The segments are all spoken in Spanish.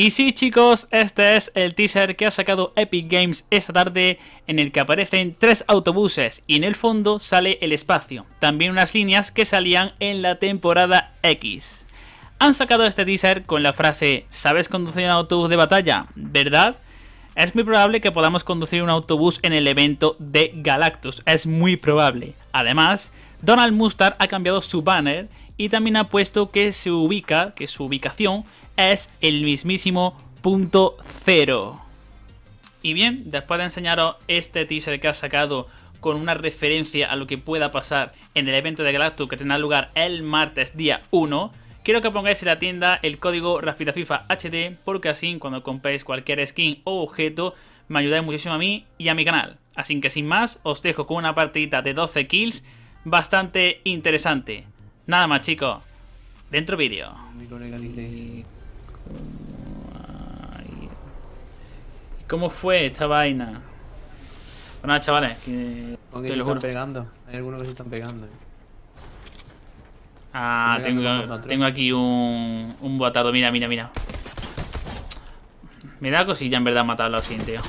Y sí chicos, este es el teaser que ha sacado Epic Games esta tarde en el que aparecen tres autobuses y en el fondo sale el espacio, también unas líneas que salían en la temporada X. Han sacado este teaser con la frase ¿Sabes conducir un autobús de batalla? ¿Verdad? Es muy probable que podamos conducir un autobús en el evento de Galactus, es muy probable. Además, Donald Mustard ha cambiado su banner y también ha puesto que se ubica, que su ubicación es el mismísimo punto cero. Y bien, después de enseñaros este teaser que ha sacado con una referencia a lo que pueda pasar en el evento de Galactus que tendrá lugar el martes día 1, quiero que pongáis en la tienda el código FIFA HD porque así cuando compréis cualquier skin o objeto me ayudáis muchísimo a mí y a mi canal. Así que sin más, os dejo con una partidita de 12 kills bastante interesante. Nada más chicos, dentro vídeo. ¿Cómo fue esta vaina? Bueno, chavales, que te lo juro. pegando. Hay algunos que se están pegando. Eh. Ah, tengo, tengo aquí un, un botardo. Mira, mira, mira. Me da cosilla en verdad matarlo así, tío.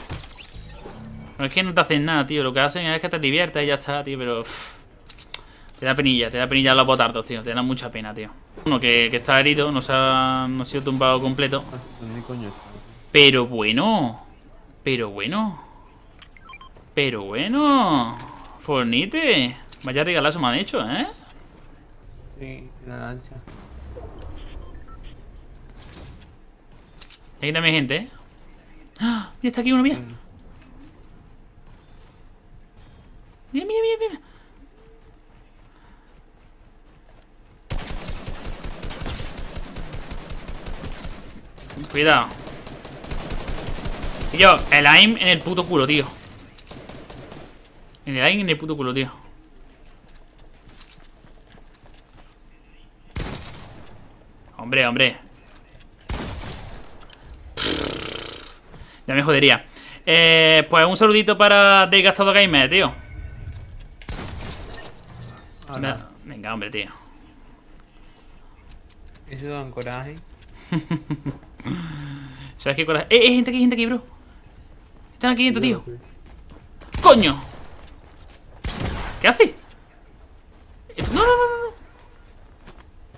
No es que no te hacen nada, tío. Lo que hacen es que te diviertas y ya está, tío. Pero... te da penilla, te da penilla los botardos, tío. Te da mucha pena, tío. Uno que, que está herido, no se, ha, no ha sido tumbado completo. Pero bueno. Pero bueno. Pero bueno. Fornite. Vaya regalazo me han hecho, ¿eh? Sí, la lancha. Aquí también hay gente, ¿eh? ¡Ah! Mira, está aquí uno, mira. Mira, mira, mira, mira. Cuidado. Y yo, el aim en el puto culo, tío. En el aim en el puto culo, tío. Hombre, hombre. Ya me jodería. Eh, pues un saludito para Desgastado Gamer, tío. Venga, hombre, tío. Eso da coraje. ¿Sabes qué coraje? ¡Eh, eh, gente aquí, gente aquí, bro! Están aquí dentro, tío. ¡Coño! ¿Qué hace? No, no, no, no.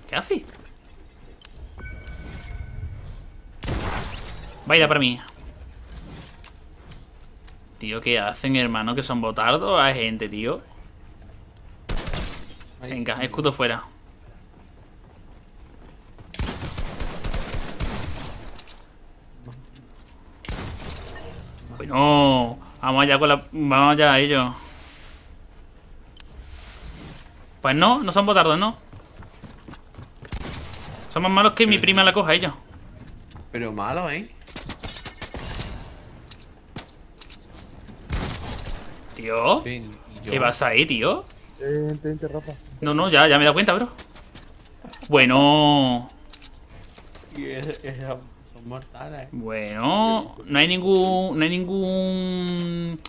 ¿Qué hace? Baila para mí. Tío, ¿qué hacen, hermano? ¿Que son botardos? Hay gente, tío. Venga, escudo fuera. Bueno, vamos allá con la... Vamos allá a ellos. Pues no, no son botardos, ¿no? Son más malos que mi prima la coja ellos. Pero malo, ¿eh? Tío, ¿qué vas ahí, tío? No, no, ya, ya me he dado cuenta, bro. Bueno. Mortales. Bueno, no hay ningún. No hay ningún.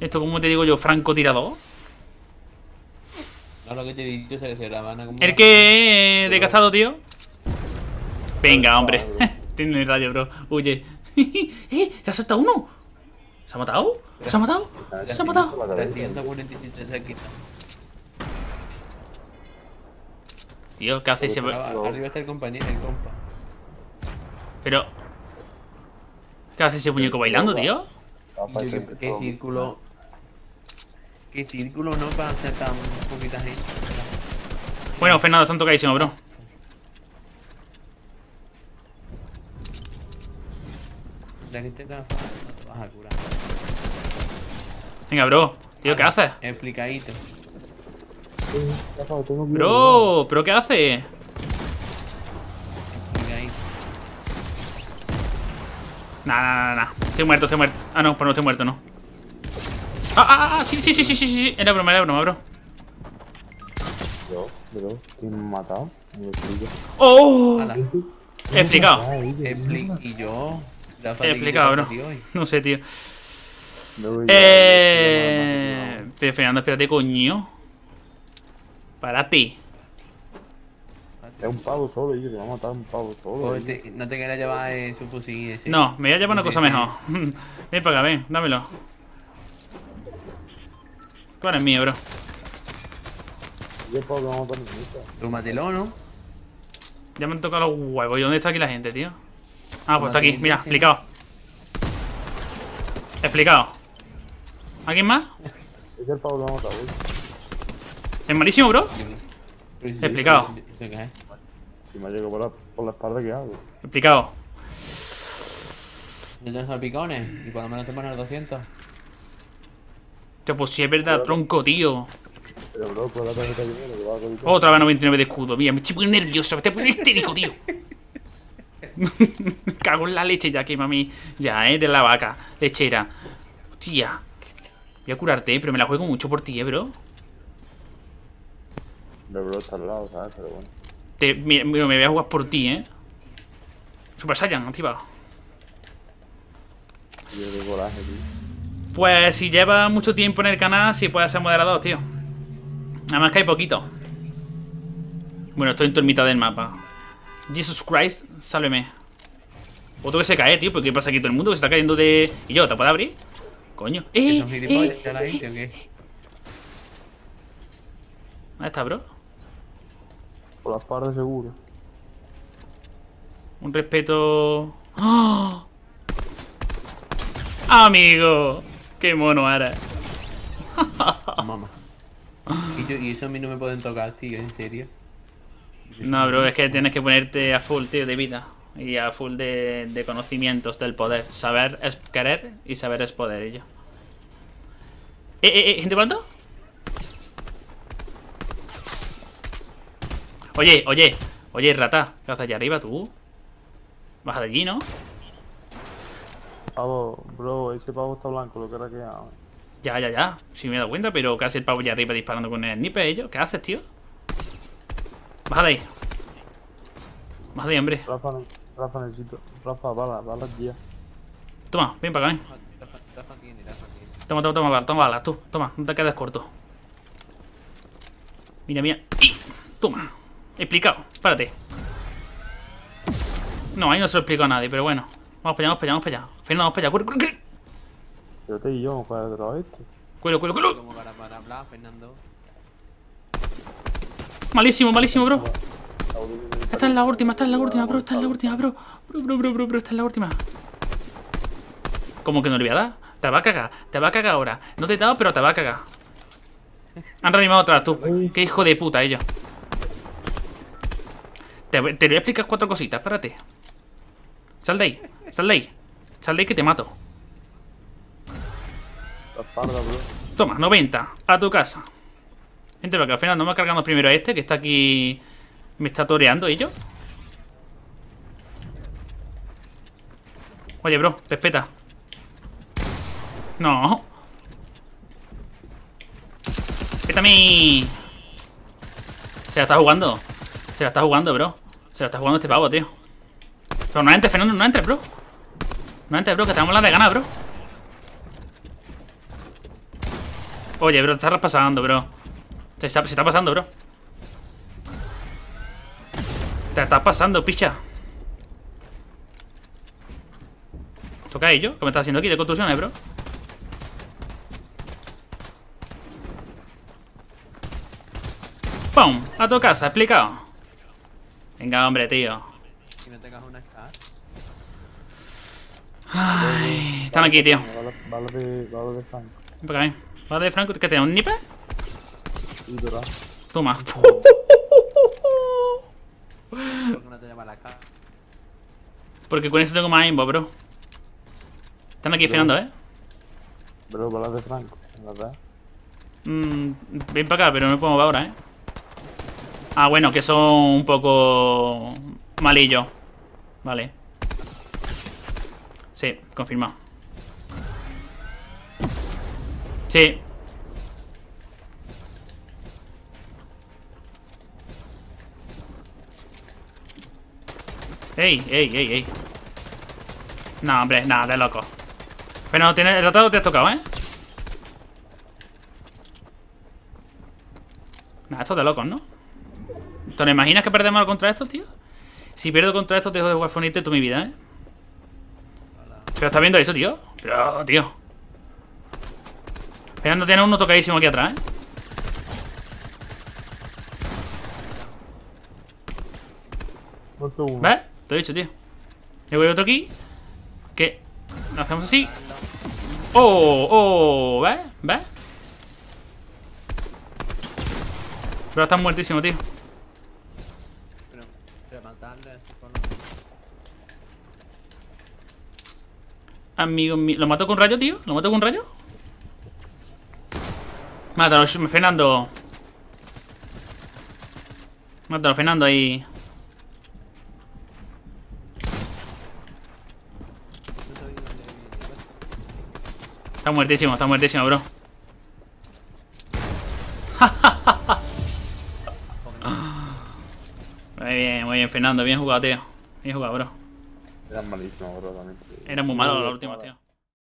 Esto, ¿cómo te digo yo? Francotirador. No, lo que te he dicho es que la van a ¿El que desgastado, tío? Venga, hombre. Tiene rayo, bro. Huye. ¡Eh! ¿Se ha saltado uno? ¿Se ha matado? ¿Se ha matado? ¿Se ha matado? 347 Tío, ¿qué hace ese...? Arriba está el compañero, el compa. Pero... ¿Qué hace ese muñeco bailando, tío? ¿Qué, círculo? ¿Qué círculo no para hacer tan poquita gente? Bueno, Fernando, están tocadísimo, bro. La gente te vas a curar. Venga, bro. Tío, ¿qué haces? Explicadito. Bro, ¿pero qué hace? Nah, nah, nah, nah. Estoy muerto, estoy muerto. Ah, no, pues no estoy muerto, no. Ah, ah, ah, ah sí, sí, sí, sí, sí, sí. Era broma, era broma, bro. Yo, bro, ¿quién me ha matado? ¡Oh! He explicado. Y yo. He explicado, bro. No sé, tío. Eh. Estoy Fernando, espérate, coño. Para ti. Es un pavo solo, y te va a matar un pavo solo. Pues te- no te quieras llevar eh, su fusil ese. No, me voy a llevar una cosa mejor. ven para acá, ven, dámelo. Tú eres mío, bro. Y el pavo te va a matar mi hija. Rúmatelo, ¿no? Ya me han tocado los huevos. ¿Y dónde está aquí la gente, tío? Ah, pues está aquí. Mira, explicado. Explicado. ¿Alguien más? Ese el pavo te va a matar, güey. Es malísimo, bro. Explicado. Si me llega por la, por la espalda, ¿qué hago? Explicado. No tienes salpicones y por lo menos te pones 200. Tío, pues si es verdad, tronco, tío. Pero, bro, con la tarjeta de dinero, que va a. Otra vez 99 de escudo. Mira, me estoy poniendo nervioso, me estoy poniendo histérico, tío. Cago en la leche ya que mami. Ya, eh, de la vaca. Lechera. Hostia. Voy a curarte, pero me la juego mucho por ti, eh, bro. Pero, bro, está al lado, ¿sabes? Pero bueno. Te, mira, mira, me voy a jugar por ti, eh. Super Saiyan, activa. Yo qué coraje, tío. Pues si lleva mucho tiempo en el canal, sí puede ser moderador, tío. Además que hay poquito. Bueno, estoy en toda mitad del mapa. Jesus Christ, sálveme. Otro que se cae, tío. ¿Pero qué pasa aquí todo el mundo? Que se está cayendo de... ¿Y yo? ¿Te puedo abrir? Coño. ¿Que ¡Eh! eh, eh, qué? ¿Dónde está, bro? Por la espalda, seguro. Un respeto... ¡Oh! Amigo. Qué mono eres. Mamá. Y, yo- y eso a mí no me pueden tocar, tío, en serio. No, bro, es que tienes que ponerte a full, tío, de vida. Y a full de, de conocimientos del poder. Saber es querer y saber es poder, ello. ¿Eh, eh, eh, gente volando? Oye, oye, oye, rata. ¿Qué haces allá arriba, tú? Baja de allí, ¿no? Pavo, bro, ese pavo está blanco, lo que era que. Ya, ya, ya. Si me he dado cuenta, pero ¿qué hace el pavo allá arriba disparando con el sniper, ello? ¿Qué haces, tío? Baja de ahí. Baja de ahí, hombre. Rafa, Rafa necesito. Rafa, bala, bala ya. Toma, ven para acá, ven. Rafa- Rafa tiene, Rafa tiene. Toma, toma, toma, bala, toma balas, tú, toma, no te quedes corto. Mira, mira. ¡Y! Toma. Explicado, párate. No, ahí no se lo explico a nadie, pero bueno. Vamos para allá, vamos para allá, vamos para allá. Fernando, vamos para allá. Cuero, cuero, cuero. Yo te y yo, para de este. Cuero, cuero, cuero. Como para, para hablar, Fernando. Malísimo, malísimo, bro. Esta es la última, esta es la última, bro, esta es la última, bro. Bro, bro, bro, bro, bro, esta es la última. ¿Cómo que no le voy a dar? Te va a cagar, te va a cagar ahora. No te he dado, pero te va a cagar. Han reanimado otra vez tú. Qué hijo de puta ellos. Te, te voy a explicar cuatro cositas, espérate. Sal de ahí, sal de ahí. Sal de ahí que te mato. Toma, 90. A tu casa. Gente, lo que al final no me cargamos primero a este, que está aquí... Me está toreando ello. Oye, bro, respeta. No. Respétame. Se la está jugando. Se la está jugando, bro. Se la está jugando este pavo, tío. Pero no entres, Fernando, no entres, bro. No entres, bro, que tenemos la de ganar, bro. Oye, bro, te estás pasando, bro. Se está, se está pasando, bro. Te estás pasando, picha. ¿Toca ello? ¿Qué me estás haciendo aquí de construcciones, bro? ¡Pum! A tu casa, explicado. Venga, hombre, tío. Si no tengas una SCAR. Ay, están aquí, tío. Bala de, de Franco. Acá, ven. ¿Vale de Franco? ¿Qué tiene? ¿Un nipe? Y dorado. Toma. ¿Por qué no te llamas la SCAR? Porque con esto tengo más aimbot, bro. Están aquí esperando, ¿eh? Bro, bala de Franco. Verdad. Mm, ven para acá, pero no me puedo mover ahora, ¿eh? Ah, bueno, que son un poco malillos. Vale. Sí, confirmado. Sí. Ey, ey, ey, ey. No, hombre, nada, de loco. Pero tiene, el otro te has tocado, ¿eh? Nada, esto es de locos, ¿no? ¿Te lo imaginas que perdemos contra estos, tío? Si pierdo contra estos, dejo de jugar Fornite toda mi vida, ¿eh? Pero estás viendo eso, tío. Pero, tío. Esperando tiene uno tocadísimo aquí atrás, ¿eh? ¿Ves? Te he dicho, tío. Le voy otro aquí. Que lo hacemos así. ¡Oh! ¡Oh! ¿Ves? ¿Ves? Pero está muertísimo, tío. Pero, pero matarle con Amigo mío. ¿Lo mató con rayo, tío? ¿Lo mató con rayo? Mátalo, Fernando. Mátalo, Fernando, ahí. Está muertísimo, está muertísimo, bro. Bien, Fernando. Bien jugado, tío. Bien jugado, bro. Eran malísimos, bro, también. Era muy malo la última, tío.